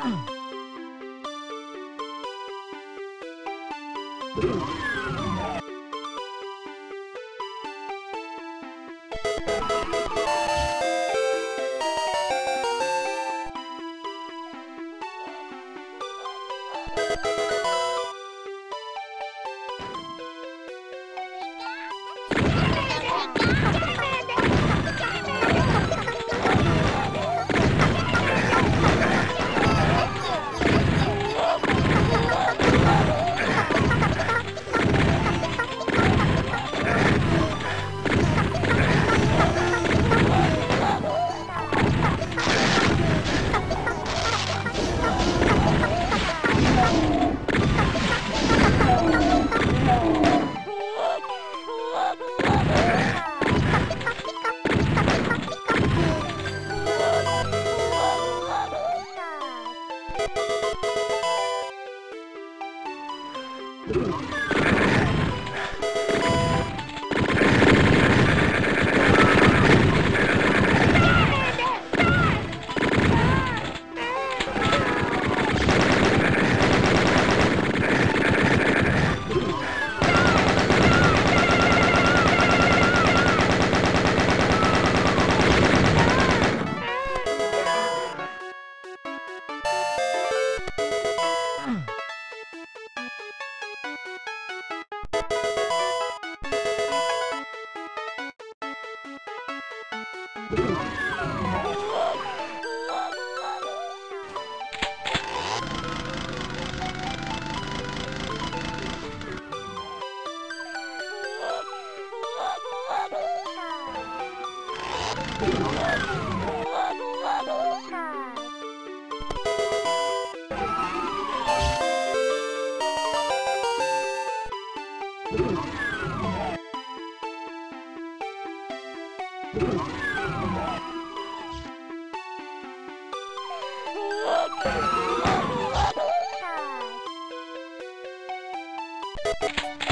Hum. Oh, Thank you.